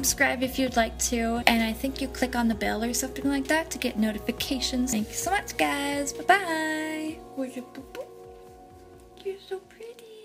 subscribe if you'd like to. And I think you click on the bell or something like that to get notifications. Thank you so much, guys. Bye bye. You're so pretty.